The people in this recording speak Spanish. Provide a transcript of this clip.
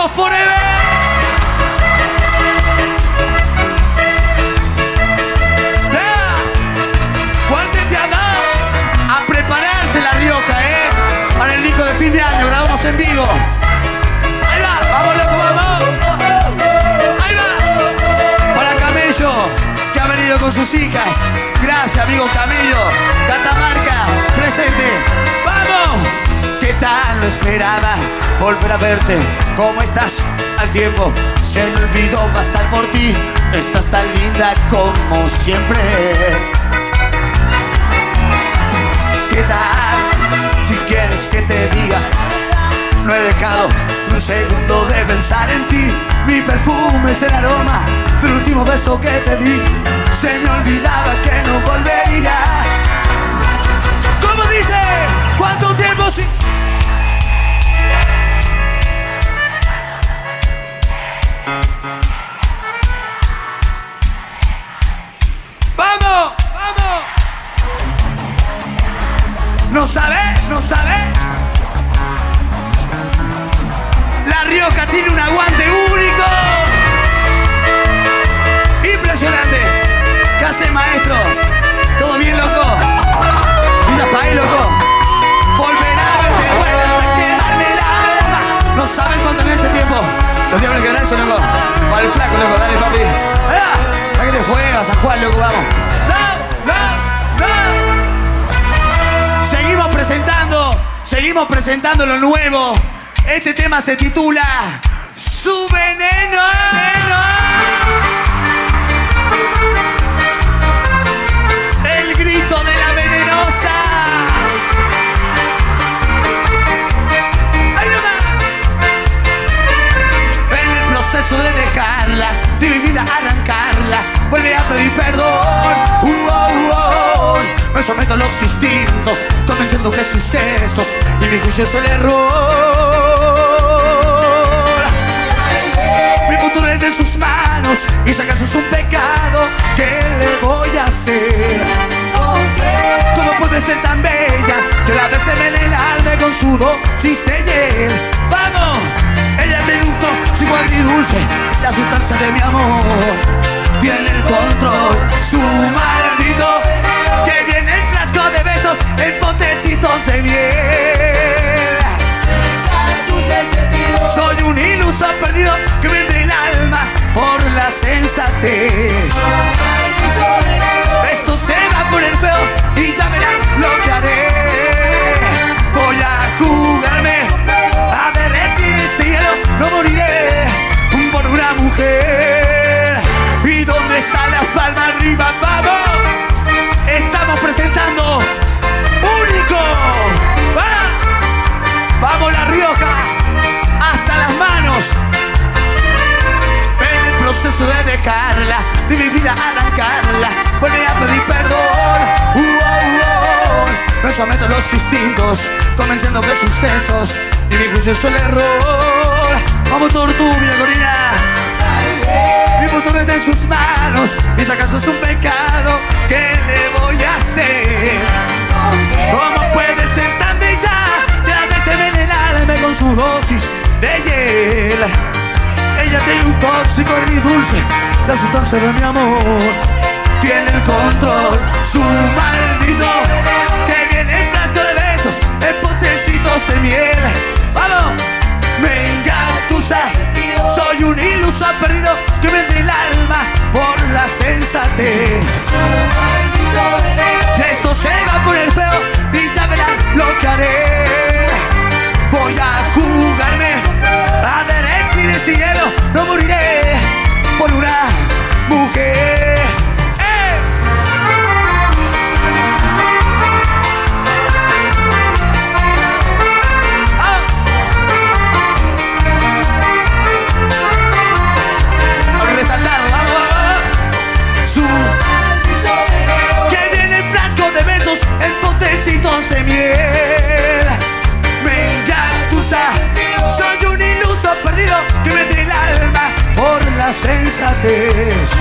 Loco Forever. Yeah. Fuerte a dar. A prepararse la Rioja, ¿eh? Para el disco de fin de año, grabamos en vivo. Ahí va, vamos loco, vamos. Ahí va. Para Camello, que ha venido con sus hijas. Gracias, amigo Camello. Catamarca, presente. ¡Vamos! ¿Qué tal? Lo esperaba volver a verte. ¿Cómo estás? Al tiempo se me olvidó pasar por ti. Estás tan linda como siempre. ¿Qué tal? Si quieres que te diga, no he dejado un segundo de pensar en ti. Mi perfume es el aroma del último beso que te di. Se me olvidaba que no volvería. ¿No sabes? ¿No sabes? La Rioja tiene un aguante único. Impresionante. ¿Qué hace maestro? ¿Todo bien, loco? Mira pa' ahí, loco. No sabes cuánto en este tiempo. Los diablos que han hecho, loco. Para el flaco, loco. Dale, papi. ¡Ah! ¿Para que te fuegas a Juan, loco? Vamos. Seguimos presentando lo nuevo. Este tema se titula Su veneno. El grito de la venenosa. En el proceso de dejarla, de mi vida arrancarla, vuelve a pedir perdón. A los instintos, convenciendo que sus gestos y mi juicio es el error. Mi futuro es de sus manos y si acaso es un pecado, ¿qué le voy a hacer? ¿Cómo puede ser tan bella? Que la besé en el alma con su dosis de. ¡Vamos! Ella tiene un tóxico agridulce, la sustancia de mi amor. Tiene el control, su maldito. Besos en potecitos de miel. Soy un iluso perdido que vende el alma por la sensatez. El proceso de dejarla, de mi vida arrancarla, vuelve a pedir perdón. Uh, oh, oh. Me someto a los instintos, convenciendo que sus gestos y mi juicio es el error. Vamos tortuga, gorila. Mi futuro está en sus manos y si acaso es un pecado, ¿qué le voy a hacer? ¿Cómo puede ser tan bella? Ya me se ven el alma con su dosis de hiel. Ella tiene un tóxico agridulce, la sustancia de mi amor. Tiene el control, su maldito. Que viene en frasco de besos, en potecitos de miel. ¡Vamos! Me engatusa. Soy un iluso perdido que vende el alma por la sensatez. En potecitos de miel. Me engatusa, soy un iluso perdido que me el alma por la sensatez.